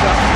Costa.